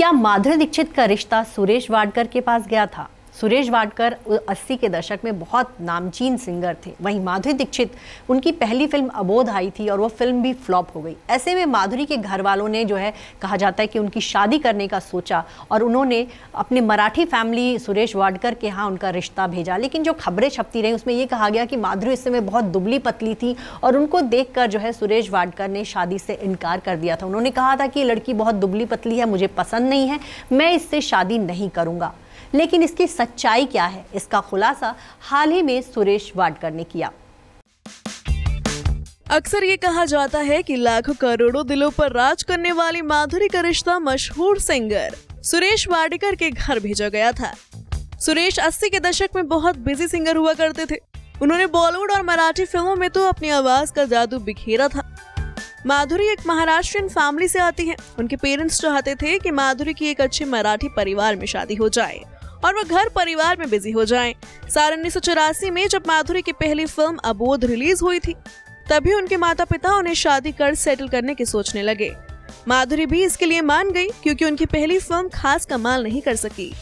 क्या माधुरी दीक्षित का रिश्ता सुरेश वाडकर के पास गया था? सुरेश वाडकर 80 के दशक में बहुत नामचीन सिंगर थे। वहीं माधुरी दीक्षित, उनकी पहली फ़िल्म अबोध आई थी और वो फ़िल्म भी फ्लॉप हो गई। ऐसे में माधुरी के घर वालों ने जो है, कहा जाता है कि उनकी शादी करने का सोचा और उन्होंने अपने मराठी फैमिली सुरेश वाडकर के यहाँ उनका रिश्ता भेजा। लेकिन जो खबरें छपती रहीं, उसमें ये कहा गया कि माधुरी इस समय बहुत दुबली पतली थी और उनको देख जो है, सुरेश वाडकर ने शादी से इनकार कर दिया था। उन्होंने कहा था कि लड़की बहुत दुबली पतली है, मुझे पसंद नहीं है, मैं इससे शादी नहीं करूँगा। लेकिन इसकी सच्चाई क्या है? इसका खुलासा हाल ही में सुरेश वाडकर ने किया। अक्सर ये कहा जाता है कि लाखों करोड़ों दिलों पर राज करने वाली माधुरी का रिश्ता मशहूर सिंगर सुरेश वाडेकर के घर भेजा गया था। सुरेश 80 के दशक में बहुत बिज़ी सिंगर हुआ करते थे। उन्होंने बॉलीवुड और मराठी फ़िल्मों में तो अपनी आवाज़ का जादू बिखेरा था। माधुरी एक महाराष्ट्रियन फैमिली से आती है। उनके पेरेंट्स चाहते थे कि माधुरी की एक अच्छे मराठी परिवार में शादी हो जाए। और वह घर परिवार में बिज़ी हो जाएँ। साल उन्नीस सौ चौरासी में जब माधुरी की पहली फ़िल्म अबोध रिलीज़ हुई थी, तभी उनके माता पिता उन्हें शादी कर सेटल करने की सोचने लगे। माधुरी भी इसके लिए मान गई, क्योंकि उनकी पहली फ़िल्म खास कमाल नहीं कर सकी।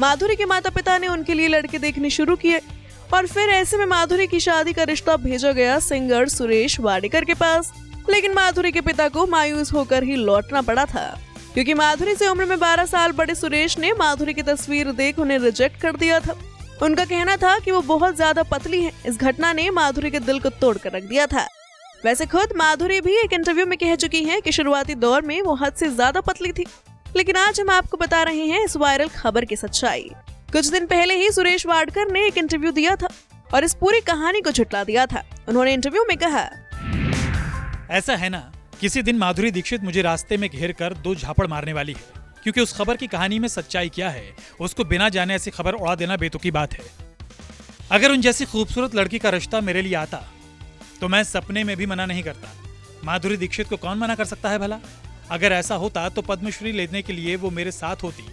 माधुरी के माता पिता ने उनके लिए लड़के देखने शुरू किए, और फिर ऐसे में माधुरी की शादी का रिश्ता भेजा गया सिंगर सुरेश वाडेकर के पास। लेकिन माधुरी के पिता को मायूस होकर ही लौटना पड़ा था। क्योंकि माधुरी से उम्र में 12 साल बड़े सुरेश ने माधुरी की तस्वीर देख उन्हें रिजेक्ट कर दिया था। उनका कहना था कि वो बहुत ज़्यादा पतली है। इस घटना ने माधुरी के दिल को तोड़ कर रख दिया था। वैसे खुद माधुरी भी एक इंटरव्यू में कह चुकी हैं कि शुरुआती दौर में वो हद से ज़्यादा पतली थी। लेकिन आज हम आपको बता रहे हैं इस वायरल खबर की सच्चाई। कुछ दिन पहले ही सुरेश वाडकर ने एक इंटरव्यू दिया था और इस पूरी कहानी को झुटला दिया था। उन्होंने इंटरव्यू में कहा, ऐसा है ना किसी दिन माधुरी दीक्षित मुझे रास्ते में घेर कर दो झापड़ मारने वाली है, क्योंकि उस खबर की कहानी में सच्चाई क्या है, उसको बिना जाने ऐसी खबर उड़ा देना बेतुकी बात है। अगर उन जैसी खूबसूरत लड़की का रिश्ता मेरे लिए आता तो मैं सपने में भी मना नहीं करता। माधुरी दीक्षित को कौन मना कर सकता है भला? अगर ऐसा होता तो पद्मश्री लेने के लिए वो मेरे साथ होती।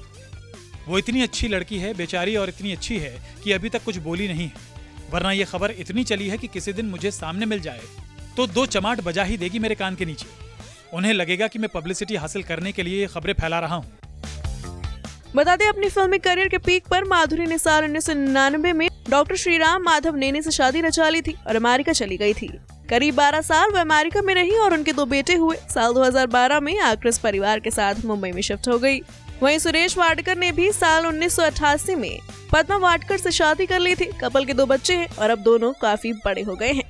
वो इतनी अच्छी लड़की है, बेचारी और इतनी अच्छी है, कि अभी तक कुछ बोली नहीं है। वरना ये खबर इतनी चली है कि किसी दिन मुझे सामने मिल जाए। तो दो चमाट बजा ही देगी मेरे कान के नीचे। उन्हें लगेगा कि मैं पब्लिसिटी हासिल करने के लिए खबरें फैला रहा हूँ। बता दें, अपनी फिल्मी करियर के पीक पर माधुरी ने साल उन्नीस सौ निन्यानवे में डॉक्टर श्रीराम माधव नेने से शादी रचा ली थी और अमेरिका चली गई थी। करीब 12 साल वो अमेरिका में रही और उनके दो बेटे हुए। साल 2012 में आक्रिस परिवार के साथ मुंबई में शिफ्ट हो गई। वहीं सुरेश वाडकर ने भी साल 1988 में पद्मा वाडकर से शादी कर ली थी। कपल के दो बच्चे हैं और अब दोनों काफ़ी बड़े हो गए हैं।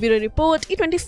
Bureau report E twenty